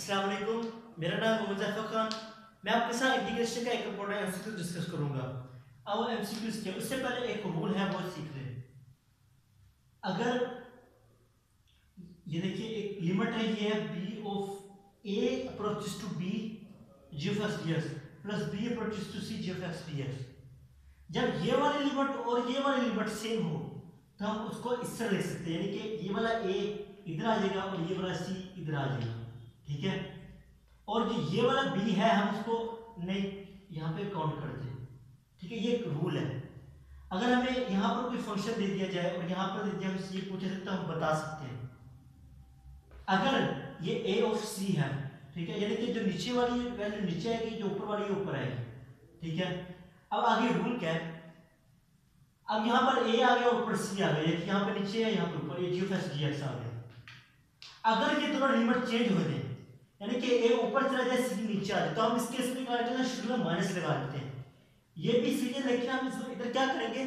वालेकुम मेरा नाम मोहम्मद ज़फ़र खान। मैं आपके साथ इंटीग्रेशन का एक इंपॉर्टेंट एमसीक्यू डिस्कस करूँगा। अब एमसीक्यू के उससे पहले एक रूल है वो सीख लें। अगर ये देखिए, एक लिमिट है, ये है B of A approaches to B G of X D X plus B approaches to C G of X D X जब ये वाली लिमिट और ये वाली लिमिट सेम हो तो हम उसको इस तरह लिख सकते हैं। यानी कि ये वाला ए इधर आ जाएगा और ये वाला सी इधर आ जाएगा। ठीक है? और जो ये वाला बी है, हम उसको नहीं, यहाँ पे काउंट करते हैं ठीक है? ये एक रूल है। अगर हमें यहाँ पर कोई फ़ंक्शन दे दिया जाए और यहाँ पर दे दिया हमसे ये पूछे तो हम बता सकते हैं। अगर ये ए ऑफ़ सी है, ठीक है? यानी कि जो नीचे वाली वैल्यू नीचे आएगी, जो ऊपर वाली ऊपर आएगी। ठीक है? अब आगे रूल क्या है? अब यहाँ पर ए आ गया, ऊपर सी आ गया। यहाँ पर नीचे है, यहाँ पर ऊपर। ये G of S G X आ गया। अगर ये दोनों लिमिट चेंज हो जाए यानी कि ए ऊपर चला जाए, सी नीचे आ जाए। तो हम इस केस में क्या करते हैं शुरू में माइनस लगा देते हैं। ये भी सीधे लेकिन हम इधर क्या करेंगे?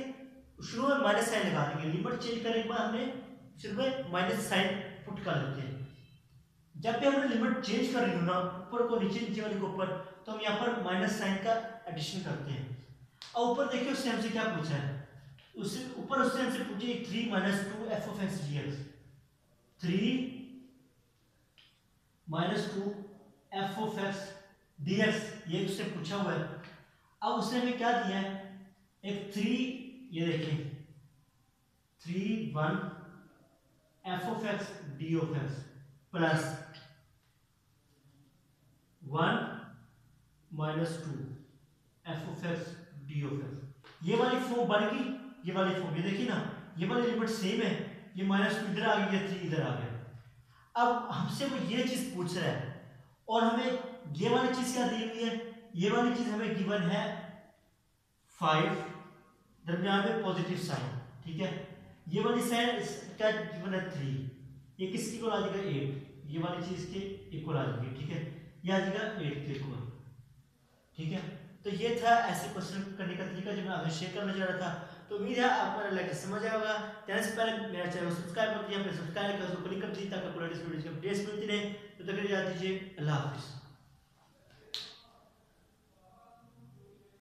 शुरू में माइनस साइन लगा देंगे। लिमिट चेंज करने के बाद हमने शुरू में माइनस साइन पुट कर देते हैं। जब भी हमने लिमिट चेंज कर रही हो ना, ऊपर को नीचे नीचे वाले को ऊपर तो हम यहाँ पर माइनस साइन का एडिशन करते हैं। और ऊपर देखिए उसने हमसे क्या पूछा है? उससे, ऊपर उसने हमसे पूछे three minus two F of X G X three minus two F of X D X ये उससे पूछा हुआ है। अब उसने हमें क्या दिया है? एक थ्री ये देखिए three one F of X D of X plus one minus two F of X D of X ये वाली फॉर्म बन गई, ये वाली फॉर्म ये देखिए ना, ये वाली लिमिट सेम है, ये माइनस टू इधर आ गई थ्री इधर आ गया। अब हमसे वो ये चीज़ पूछ रहा है, और हमें ये वाली चीज़ क्या दी हुई है? ये वाली चीज़ हमें गिवन है फाइव दरमियान में पॉजिटिव साइन ठीक है? ये वाली साइन क्या गिवन है? थ्री ये किसकी इक्वल आ जाएगा? एट ये वाली चीज़ के इक्वल आ जाएगी, ठीक है? ये आ जाएगा एट के इक्वल ठीक है? तो ये था ऐसे क्वेश्चन का मैं आगे शेयर करना चाह रहा था तो उम्मीद है आपको लेक्चर समझ आया होगा। चैनल से पहले मेरा चैनल सब्सक्राइब कर दिया सब्सक्राइब कर क्लिक कर दीजिए, ताकि अपडेट्स मिलती रहे। तो तक जाती दीजिए। अल्लाह हाफिज़।